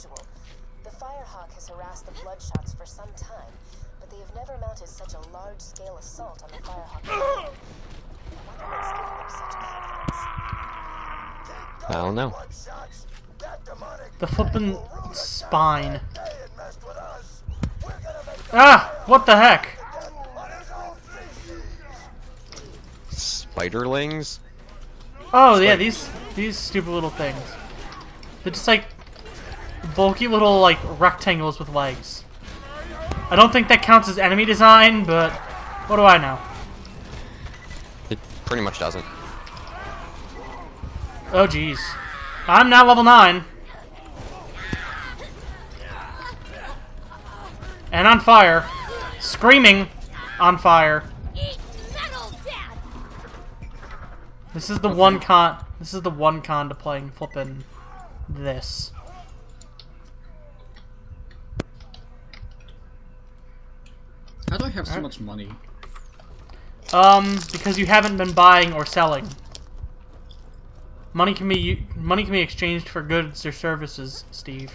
unusual. The Firehawk has harassed the Bloodshots for some time, but they have never mounted such a large-scale assault on the Firehawk. I wonder what's giving them such confidence. I don't know. The flippin' spine. Ah! What the heck? Spiderlings? Oh yeah, these these stupid little things. They're just like bulky little like rectangles with legs. I don't think that counts as enemy design, but what do I know? It pretty much doesn't. Oh jeez. I'm now level 9. And on fire. Screaming on fire. Eat metal, Dad! This is the one con this is the one con to playing flippin' this. How do I have so much money? Um, because you haven't been buying or selling. Money can be money can be exchanged for goods or services, Steve.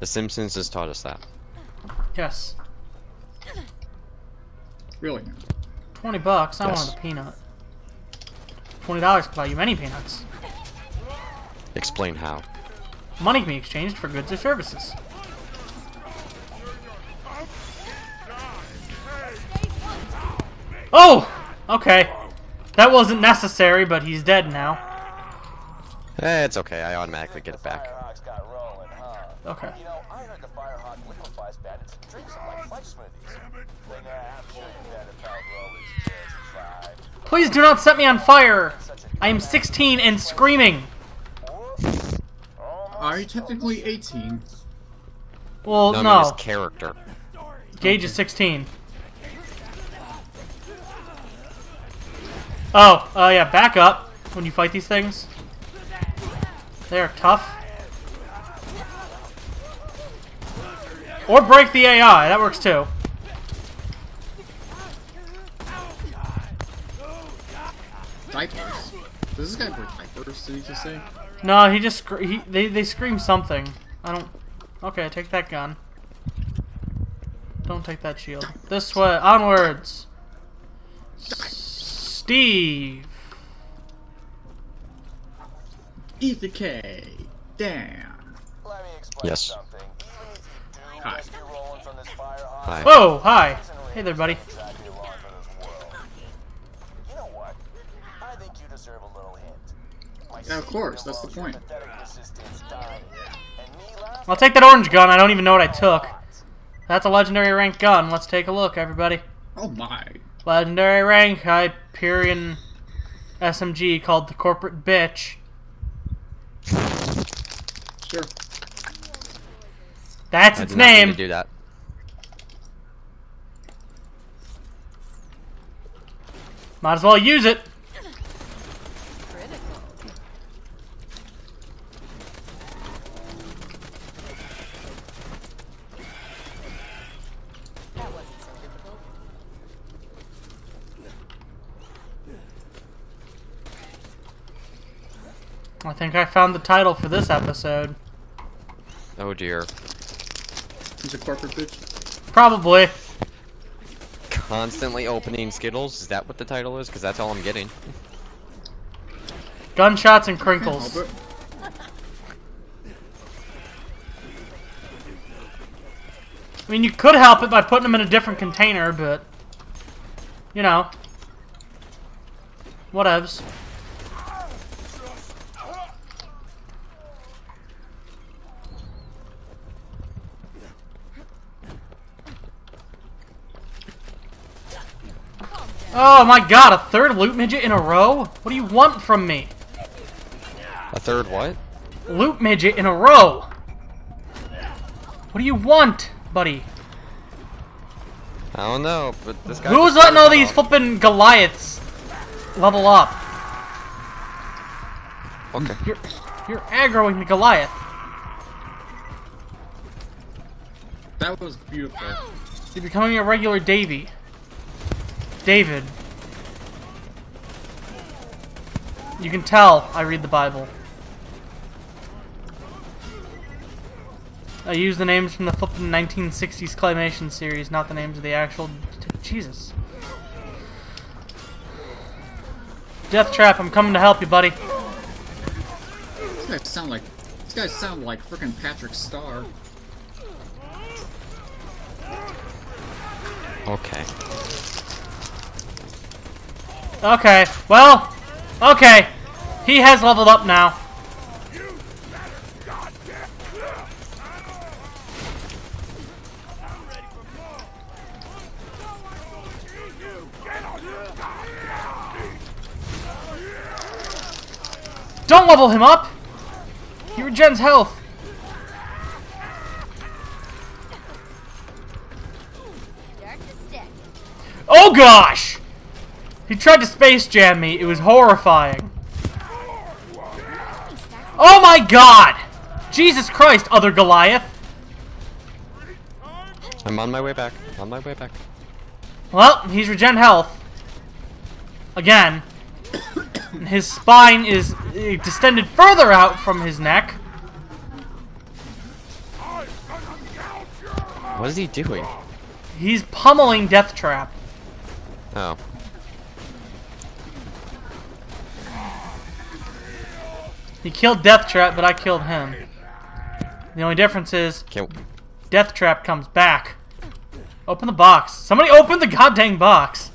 The Simpsons has taught us that. Yes. Really? Twenty bucks, I Yes. wanted a peanut. Twenty dollars could buy you many peanuts. Explain how. Money can be exchanged for goods or services. Oh! Okay. That wasn't necessary, but he's dead now. Eh, it's okay. I automatically get it back. Firehawks got rolling, huh? Okay. You know, I heard the Firehawk liquefies bandits and drinks them like fudge smoothies. Thing I'm sure you better felt roll is just fine. Please do not set me on fire! I am 16 and screaming! Are you technically 18? Well, No, no. his character. Gaige is 16. Oh, uh, yeah, back up when you fight these things. They are tough. Or break the AI, that works too. Diapers. Does this guy wear diapers, did he just say? No, he just he they they scream something. I don't. Okay, take that gun. Don't take that shield. This way, onwards. Steve. Ethan K. Damn. Let me explain Yes. something. Even if you do Hi. just be rolling from this Firehawk, Hi. Whoa, hi. Hey there, buddy. exactly along for this world. You know what? I think you deserve a little hint. Yeah, of course, that's the point. pathetic assistants dying, and me laughing I'll take that orange gun. I don't even know what I took. That's a legendary rank gun. Let's take a look, everybody. Oh my. Legendary rank Hyperion SMG called the Corporate Bitch. Sure. That's I its not mean name. to do that. Might as well use it. I think I found the title for this episode. Oh dear. He's a corporate bitch. Probably. Constantly opening Skittles? Is that what the title is? Because that's all I'm getting. Gunshots and crinkles. I mean, you could help it by putting them in a different container, but... You know. Whatevs. Oh my god, a third loot midget in a row? What do you want from me? A third what? Loot midget in a row! What do you want, buddy? I don't know, but this guy. Who's letting all these off. flippin' Goliaths level up? Okay. You're you're aggroing the Goliath. That was beautiful. You're becoming a regular Davey. David. You can tell I read the Bible. I use the names from the flippin' 1960s claymation series, not the names of the actual. Jesus. Death Trap, I'm coming to help you, buddy. These guys sound like these guys sound like freaking Patrick Star. Okay. Okay, well, okay. He has leveled up now. Don't level him up! He regens health. Start to stick. Oh gosh! He tried to space jam me. It was horrifying. Oh my god! Jesus Christ, other Goliath! I'm on my way back. On my way back. Well, he's regen health. Again. His spine is uh, distended further out from his neck. What is he doing? He's pummeling Death Trap. Oh. He killed Death Trap, but I killed him. The only difference is Can't. Death Trap comes back. Open the box. Somebody open the goddamn box.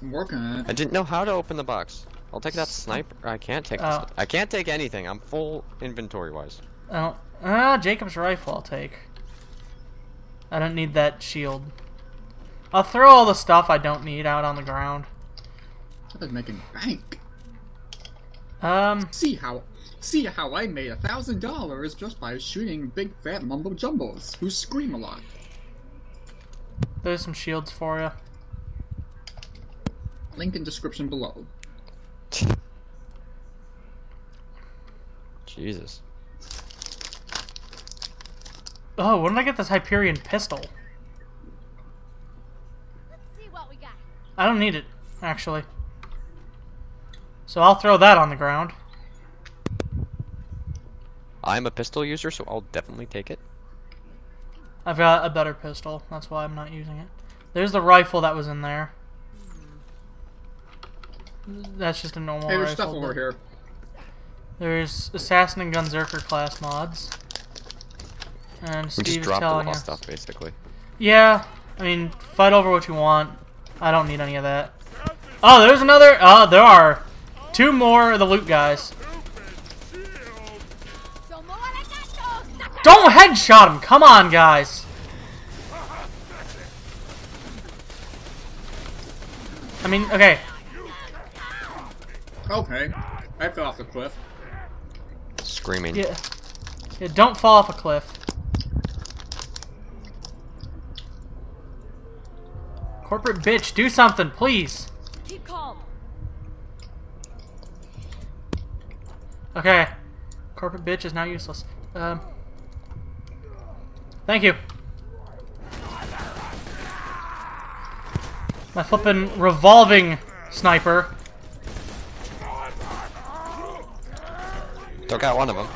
I'm working on it. I didn't know how to open the box. I'll take that sniper. I can't take. Oh. The, I can't take anything. I'm full inventory wise. I don't. Ah, Jakobs rifle I'll take. I don't need that shield. I'll throw all the stuff I don't need out on the ground. I've making bank. Um, See how see how I made a thousand dollars just by shooting big fat mumbo jumbos who scream a lot. there's some shields for you. Link in description below. Jesus. Oh, when did I get this Hyperion pistol? Let's see what we got. I don't need it, actually. So I'll throw that on the ground. I'm a pistol user, so I'll definitely take it. I've got a better pistol. That's why I'm not using it. There's the rifle that was in there. That's just a normal Hey, there's rifle. stuff over here. There's Assassin and Gunzerker class mods. And We Steve just is dropped a telling lot of us. stuff, basically. Yeah, I mean, fight over what you want. I don't need any of that. Oh, there's another. Oh, there are two more of the loot guys. Don't headshot him. Come on, guys. I mean, okay. Okay. I fell off the cliff. Screaming. Yeah. Yeah, don't fall off a cliff. Corporate bitch, do something, please. Keep calm. Okay. Corporate bitch is now useless. Um. Thank you. My flippin' revolving sniper. Took out one of them.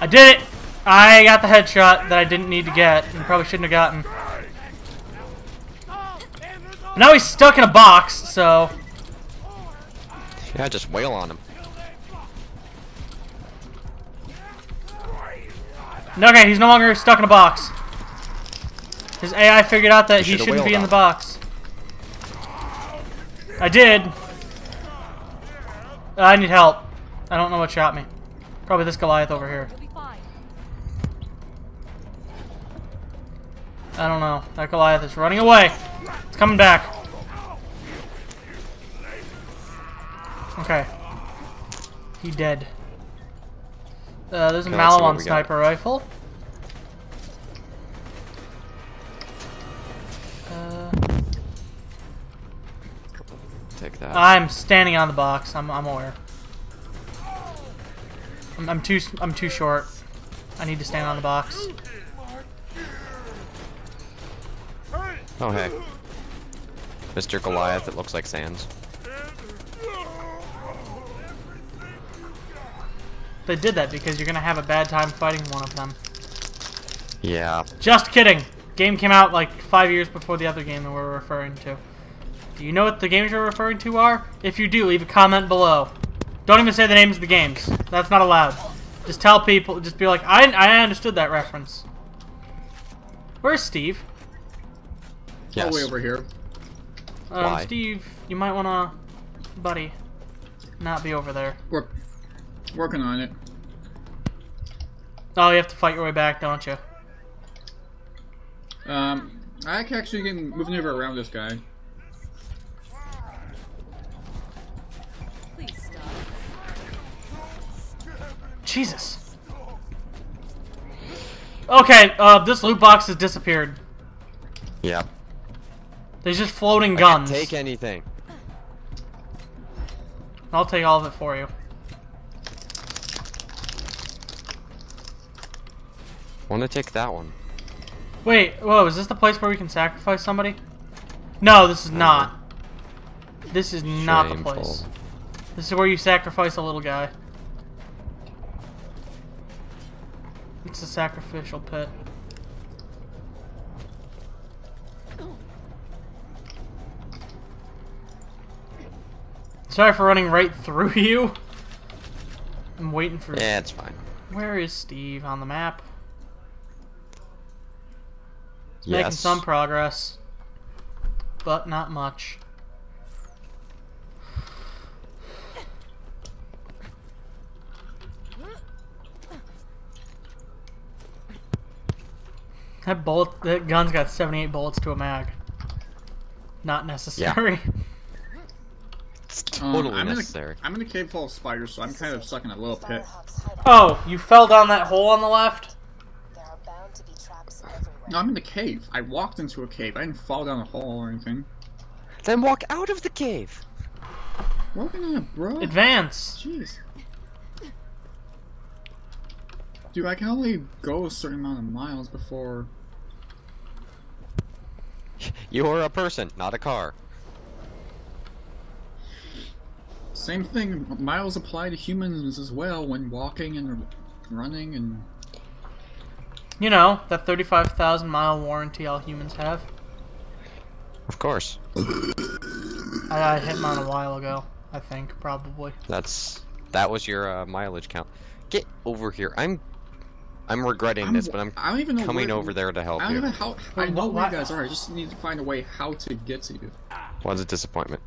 I did it! I got the headshot that I didn't need to get and probably shouldn't have gotten. Now he's stuck in a box, so. Yeah, just wail on him. Okay, he's no longer stuck in a box. His AI figured out that You he should've shouldn't be in the box. I did. Uh, I need help. I don't know what shot me. Probably this Goliath over here. You'll be fine. I don't know. That Goliath is running away. It's coming back. Okay. He dead. Uh, there's a Okay, let's see what Malawan we got. sniper rifle. Uh, Take that. I'm standing on the box. I'm, I'm aware. I'm, I'm too I'm too short. I need to stand on the box. oh hey. Mr. Goliath, it looks like Sans. They did that because you're gonna have a bad time fighting one of them. Yeah. Just kidding. Game came out like five years before the other game that we're referring to. Do you know what the games you're referring to are? If you do, leave a comment below. Don't even say the names of the games. That's not allowed. Just tell people. Just be like, I I understood that reference. Where's Steve? Yes. All the way over here. Um, Why? Steve, you might wanna, buddy, not be over there. Work, working on it. Oh, you have to fight your way back, don't you? Um, I can actually get moving over around this guy. Please stop. Jesus. Okay, uh, this loot box has disappeared. Yeah. There's just floating I can't guns. take anything. I'll take all of it for you. Want to take that one? Wait, whoa, is this the place where we can sacrifice somebody? No, this is not. This is not the place. This is where you sacrifice a little guy. It's a sacrificial pit. Sorry for running right through you. I'm waiting for. Yeah, it's fine. Where is Steve on the map? He's making some progress, but not much. That bullet, that gun's got 78 bullets to a mag. Not necessary. It's Um, totally I'm necessary. In a, I'm in a cave full of spiders, so I'm kind of stuck in a little pit. Oh, you fell down that hole on the left? No, I'm in the cave. I walked into a cave. I didn't fall down a hole or anything. Then walk out of the cave. Working on it, bro. Advance. Jeez. Dude, I can only go a certain amount of miles before. You're a person, not a car. Same thing. Miles apply to humans as well when walking and running and. You know, that 35,000 mile warranty all humans have. Of course. I, I hit mine a while ago, I think, probably. That's that was your uh, mileage count. Get over here. I'm I'm regretting I'm- this, but I'm I don't even know coming where- over there to help I don't you. even know how. I know what- where you guys are. I just need to find a way how to get to you. Was a disappointment.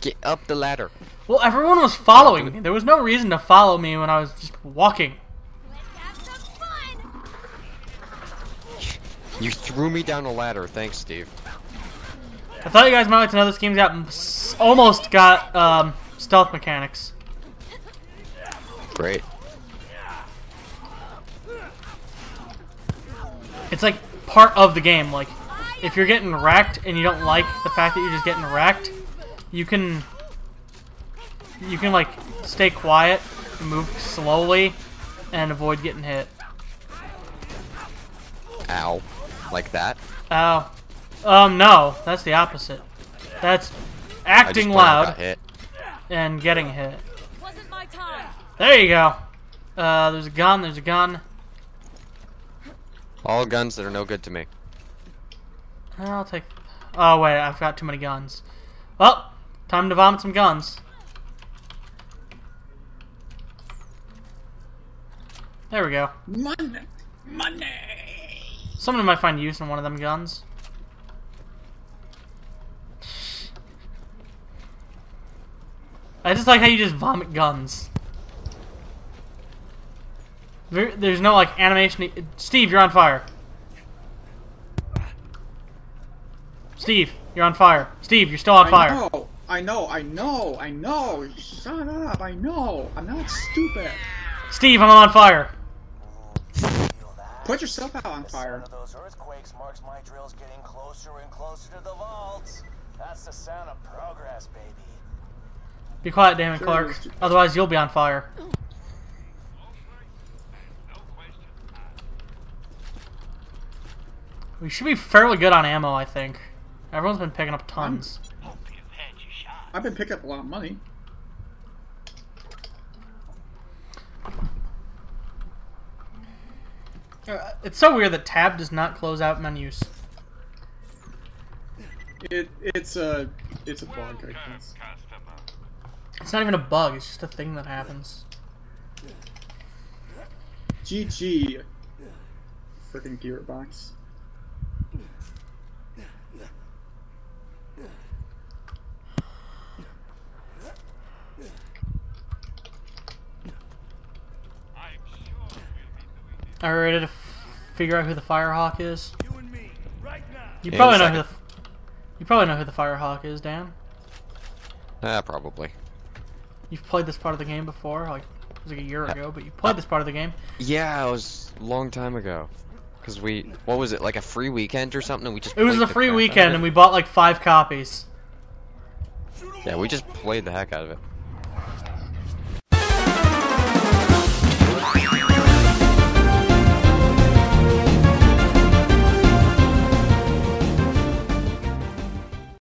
Get up the ladder. Well, everyone was following me. There was no reason to follow me when I was just walking. You threw me down a ladder. Thanks, Steve. I thought you guys might like to know this game's got almost got um, stealth mechanics. Great. It's like part of the game. Like, if you're getting wrecked and you don't like the fact that you're just getting wrecked, you can you can like stay quiet, move slowly, and avoid getting hit. Ow. Like that. Oh. Um, no, that's the opposite. That's acting loud hit. and getting hit. Wasn't my time. There you go. Uh, there's a gun. There's a gun. All guns that are no good to me. I'll take. Oh wait, I've got too many guns. Well, time to vomit some guns. There we go. Money, money. Someone might find use in one of them guns. I just like how you just vomit guns. There, there's no like animation. Steve, you're on fire. Steve, you're on fire. Steve, you're still on I fire. know, I know, I know, I know. Shut up, I know. I'm not stupid. Steve, I'm on fire. Feel that? Put yourself out on The fire. sound of those earthquakes marks my drills getting closer and closer to the vaults. That's the sound of progress, baby. Be quiet, Damon Sure, Clark. Otherwise, you'll be on fire. We should be fairly good on ammo, I think. Everyone's been picking up tons. I've been picking up a lot of money. Uh, it's so weird that tab does not close out menus. It it's a it's a bug, I guess. It's not even a bug, it's just a thing that happens. GG. Freaking Gearbox. Are we ready to f- figure out who the Firehawk is? You Yeah, probably in a know who the, you probably know who the Firehawk is, Dan. Ah, probably. You've played this part of the game before, like it was like a year ago, but you played this part of the game. Yeah, it was a long time ago. Cause we, what was it, like a free weekend or something? And we just. It was a free crap out of weekend, and we bought like five copies. Yeah, we just played the heck out of it.